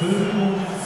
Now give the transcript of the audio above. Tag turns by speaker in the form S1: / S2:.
S1: Who?